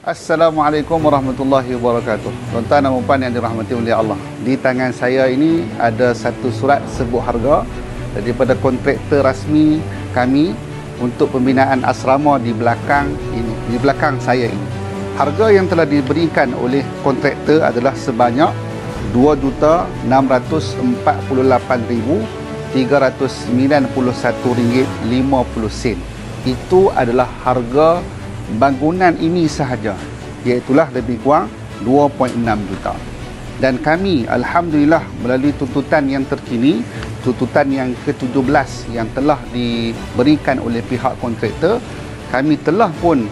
Assalamualaikum warahmatullahi wabarakatuh. Tuan-tuan dan puan yang dirahmati oleh Allah. Di tangan saya ini ada satu surat sebut harga daripada kontraktor rasmi kami untuk pembinaan asrama di belakang ini, di belakang saya ini. Harga yang telah diberikan oleh kontraktor adalah sebanyak RM2,648,391.50 Itu adalah harga bangunan ini sahaja. Iaitulah lebih kurang 2.6 juta. Dan kami Alhamdulillah melalui tuntutan yang terkini tuntutan yang ke-17 yang telah diberikan oleh pihak kontraktor kami telah pun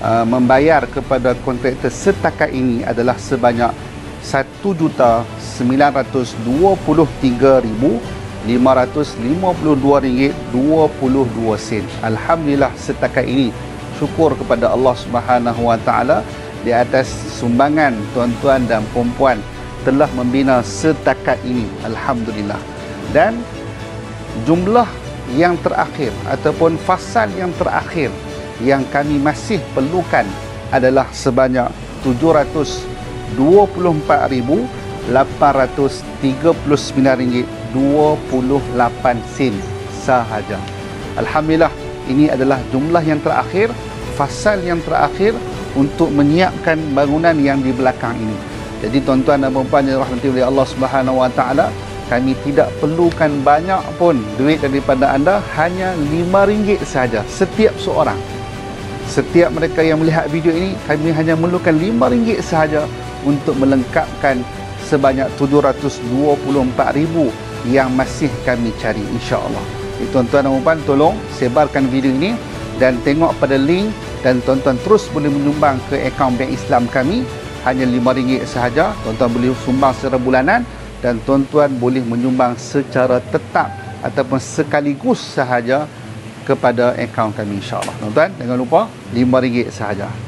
uh, membayar kepada kontraktor setakat ini adalah sebanyak 1 juta 923,552 ringgit 22 sen. Alhamdulillah setakat ini syukur kepada Allah Subhanahu Wa Taala di atas sumbangan tuan-tuan dan puan-puan telah membina setakat ini. Alhamdulillah. Dan jumlah yang terakhir ataupun fasal yang terakhir yang kami masih perlukan adalah sebanyak 724,839 ringgit 28 sen sahaja. Alhamdulillah ini adalah jumlah yang terakhir fasal yang terakhir untuk menyiapkan bangunan yang di belakang ini. Jadi tuan-tuan dan puan-puan yang dirahmati oleh Allah Subhanahu Wa Taala, kami tidak perlukan banyak pun duit daripada anda, hanya RM5 sahaja setiap seorang. Setiap mereka yang melihat video ini, kami hanya memerlukan RM5 sahaja untuk melengkapkan sebanyak 724,000 yang masih kami cari insya-Allah. Tuan-tuan dan puan tolong sebarkan video ini dan tengok pada link dan tuan-tuan terus boleh menyumbang ke akaun Bank Islam kami. Hanya RM5 sahaja. Tuan-tuan boleh sumbang secara bulanan. Dan tuan-tuan boleh menyumbang secara tetap ataupun sekaligus sahaja kepada akaun kami insyaAllah. Tuan-tuan jangan lupa RM5 sahaja